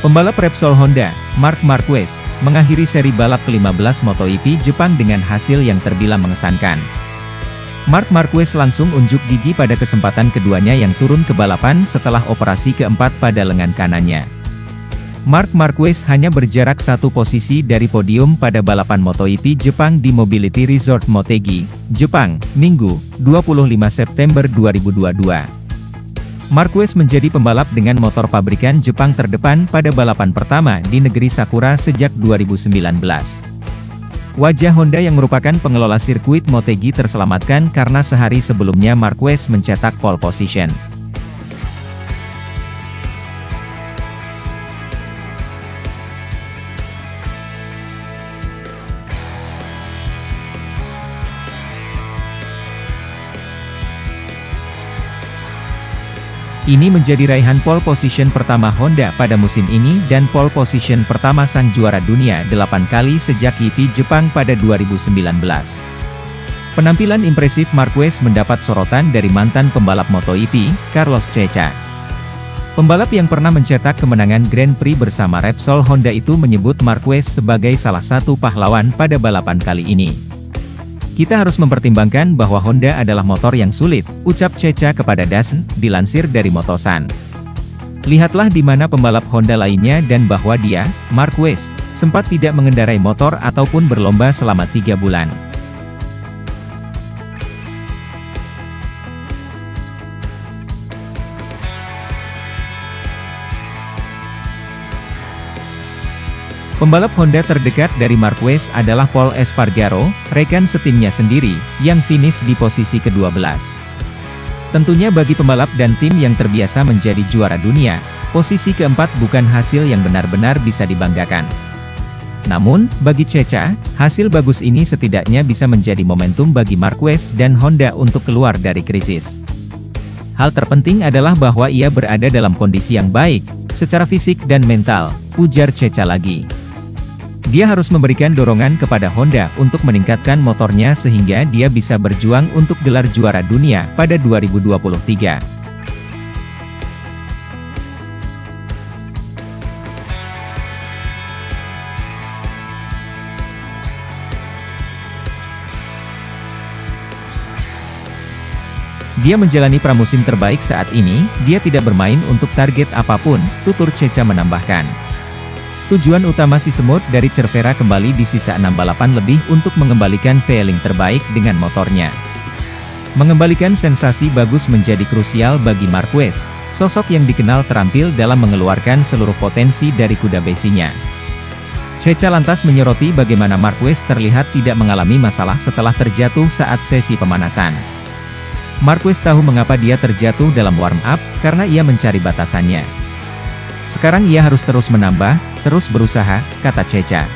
Pembalap Repsol Honda, Mark Marquez, mengakhiri seri balap ke-15 MotoGP Jepang dengan hasil yang terbilang mengesankan. Mark Marquez langsung unjuk gigi pada kesempatan keduanya yang turun ke balapan setelah operasi keempat pada lengan kanannya. Mark Marquez hanya berjarak satu posisi dari podium pada balapan MotoGP Jepang di Mobility Resort Motegi, Jepang, Minggu, 25 September 2022. Marquez menjadi pembalap dengan motor pabrikan Jepang terdepan pada balapan pertama di negeri Sakura sejak 2019. Wajah Honda yang merupakan pengelola sirkuit Motegi terselamatkan karena sehari sebelumnya Marquez mencetak pole position. Ini menjadi raihan pole position pertama Honda pada musim ini dan pole position pertama sang juara dunia 8 kali sejak IP Jepang pada 2019. Penampilan impresif Marquez mendapat sorotan dari mantan pembalap MotoGP, Carlos Ceca. Pembalap yang pernah mencetak kemenangan Grand Prix bersama Repsol Honda itu menyebut Marquez sebagai salah satu pahlawan pada balapan kali ini. Kita harus mempertimbangkan bahwa Honda adalah motor yang sulit, ucap Ceca kepada Dasen, dilansir dari Motosan. Lihatlah di mana pembalap Honda lainnya dan bahwa dia, Marquez, sempat tidak mengendarai motor ataupun berlomba selama tiga bulan. Pembalap Honda terdekat dari Marquez adalah Paul Espargaro, rekan setimnya sendiri, yang finish di posisi ke-12. Tentunya bagi pembalap dan tim yang terbiasa menjadi juara dunia, posisi keempat bukan hasil yang benar-benar bisa dibanggakan. Namun, bagi Ceca, hasil bagus ini setidaknya bisa menjadi momentum bagi Marquez dan Honda untuk keluar dari krisis. Hal terpenting adalah bahwa ia berada dalam kondisi yang baik, secara fisik dan mental, ujar Ceca lagi. Dia harus memberikan dorongan kepada Honda untuk meningkatkan motornya sehingga dia bisa berjuang untuk gelar juara dunia pada 2023. Dia menjalani pramusim terbaik saat ini, dia tidak bermain untuk target apa pun, tutur Ceca menambahkan. Tujuan utama si semut dari Cervera kembali di sisa 6 balapan lebih untuk mengembalikan feeling terbaik dengan motornya. Mengembalikan sensasi bagus menjadi krusial bagi Marquez, sosok yang dikenal terampil dalam mengeluarkan seluruh potensi dari kuda besinya. Ceca lantas menyoroti bagaimana Marquez terlihat tidak mengalami masalah setelah terjatuh saat sesi pemanasan. Marquez tahu mengapa dia terjatuh dalam warm-up, karena ia mencari batasannya. Sekarang ia harus terus menambah, terus berusaha, kata Ceca.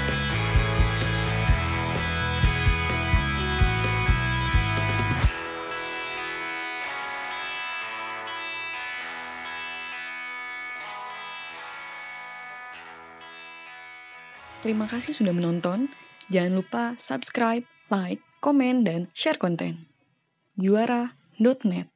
Terima kasih sudah menonton. Jangan lupa subscribe, like, komen, dan share konten. Juara.net